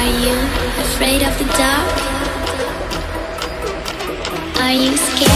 Are you afraid of the dark? Are you scared?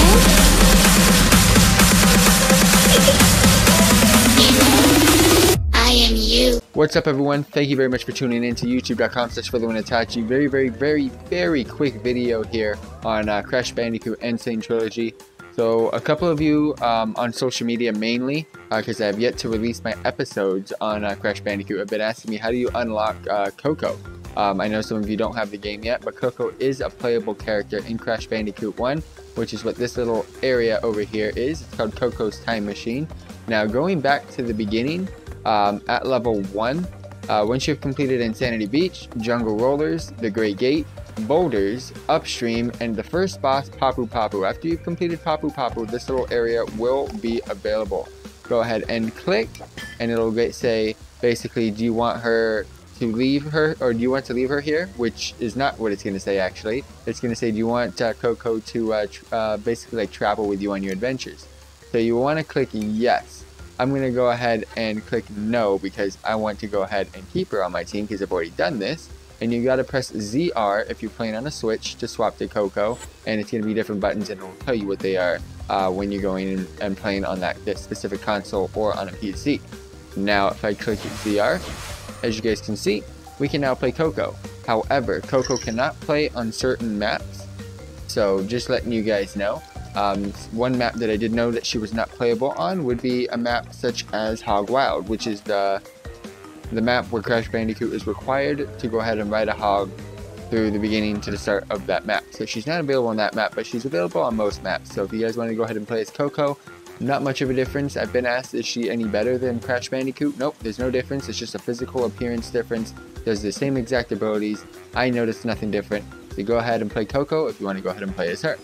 I am you. What's up everyone? Thank you very much for tuning in to youtube.com slash Itachi. Very, very, very, very quick video here on uh, Crash Bandicoot N. Sane Trilogy. So a couple of you um, on social media mainly, because uh, I have yet to release my episodes on uh, Crash Bandicoot, have been asking me how do you unlock uh, Coco? Um, I know some of you don't have the game yet, but Coco is a playable character in Crash Bandicoot 1, which is what this little area over here is. It's called Coco's Time Machine. Now going back to the beginning, um, at level 1, uh, once you've completed N. Sanity Beach, Jungle Rollers, the Great Gate, Boulders, Upstream, and the first boss, Papu Papu. After you've completed Papu Papu, this little area will be available. Go ahead and click, and it'll say, basically, do you want her to leave her, or do you want to leave her here? Which is not what it's going to say, actually. It's going to say, do you want uh, Coco to uh, uh, basically like travel with you on your adventures? So you want to click yes. I'm going to go ahead and click no because I want to go ahead and keep her on my team because I've already done this. And you got to press ZR if you're playing on a Switch to swap to Coco. And it's going to be different buttons and it'll tell you what they are uh, when you're going and playing on that specific console or on a PC. Now if I click ZR, as you guys can see, we can now play Coco. However, Coco cannot play on certain maps. So just letting you guys know. Um, one map that I did know that she was not playable on would be a map such as Hog Wild, which is the the map where Crash Bandicoot is required to go ahead and ride a hog through the beginning to the start of that map. So she's not available on that map, but she's available on most maps. So if you guys want to go ahead and play as Coco, not much of a difference. I've been asked, is she any better than Crash Bandicoot? Nope, there's no difference. It's just a physical appearance difference. Does the same exact abilities. I noticed nothing different. So go ahead and play Coco if you want to go ahead and play as her.